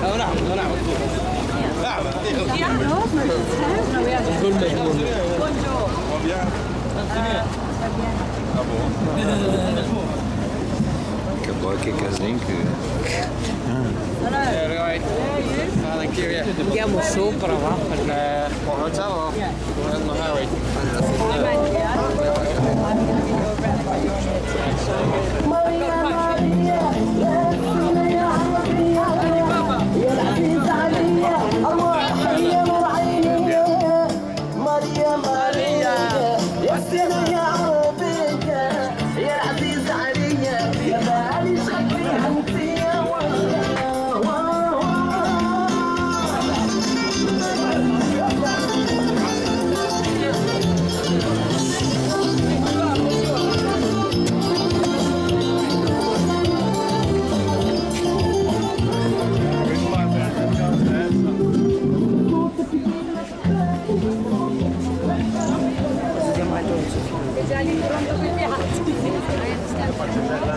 Nou, nou, nou, nou. Ja, dat is goed. Ja, dat is Buongiorno. Ik heb ook een keer zinken. Andiamo sopra, va? Perché... Facciamo? Non è mai.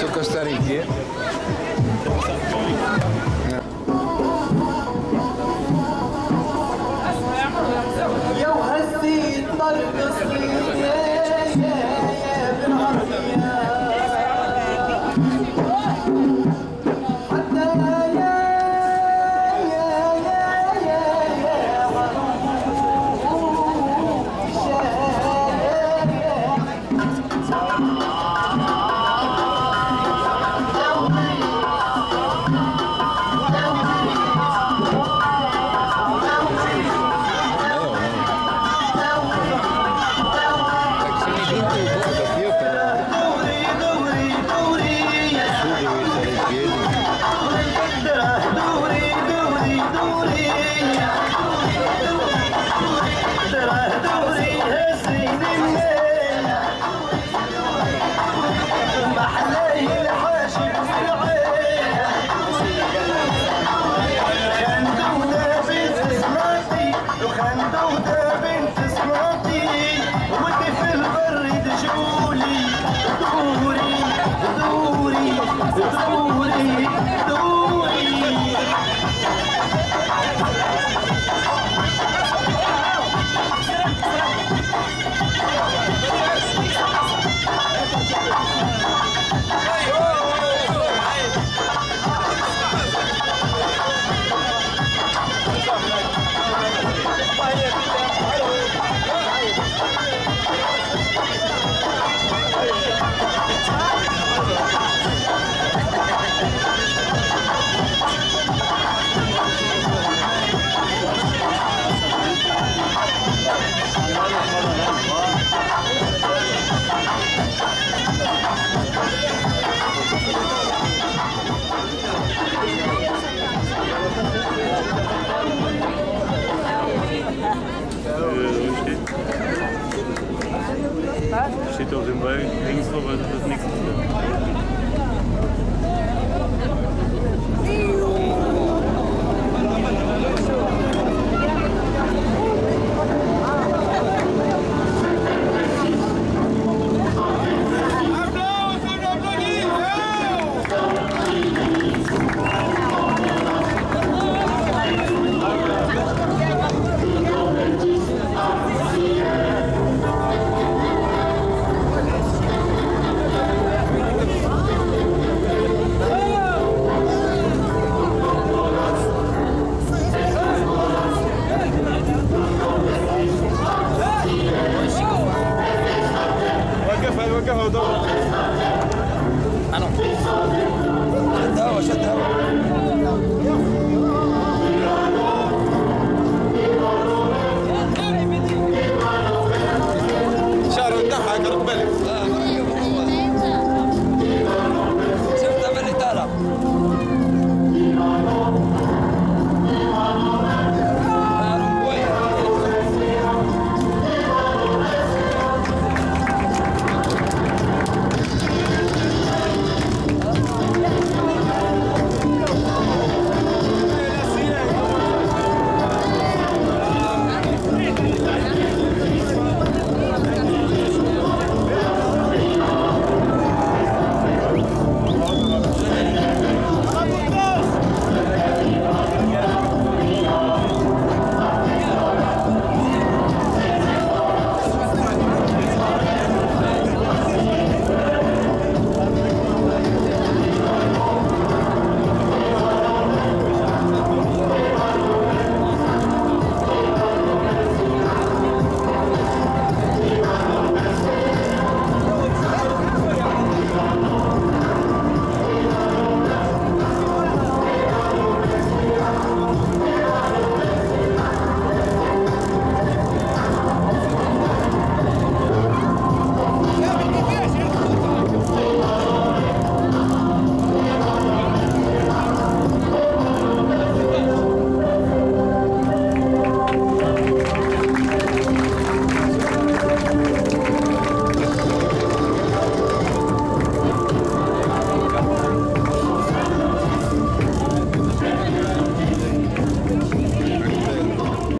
Tocaste estar em pé.